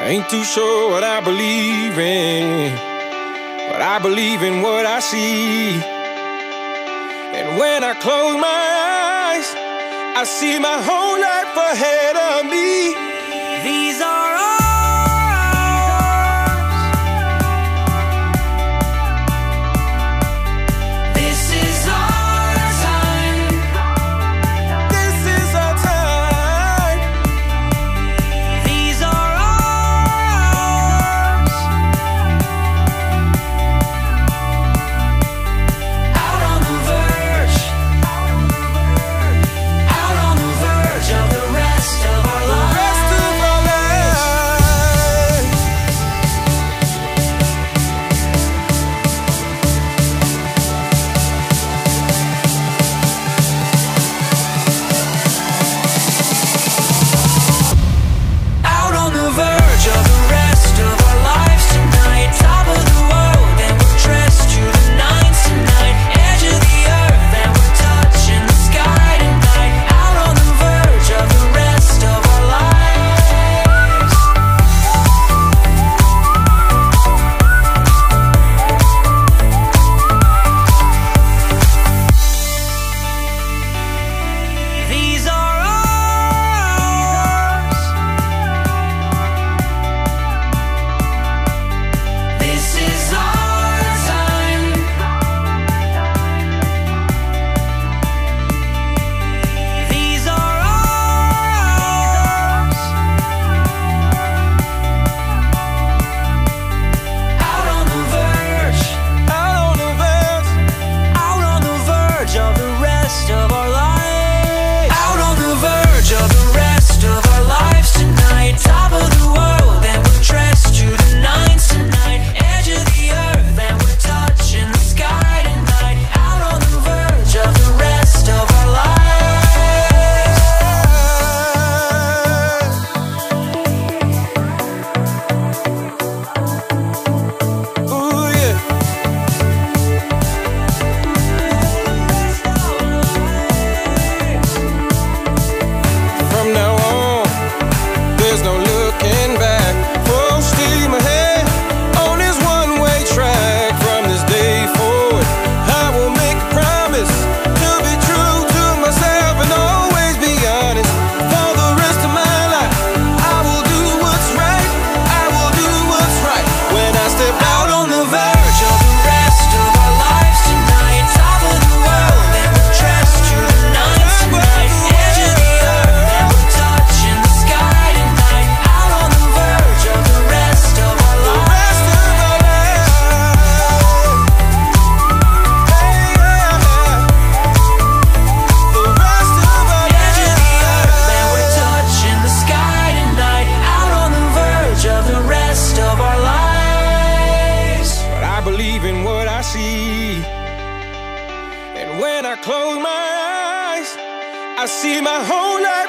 I ain't too sure what I believe in, but I believe in what I see. And when I close my eyes, I see my whole life ahead of me. These are all see. And when I close my eyes, I see my whole life.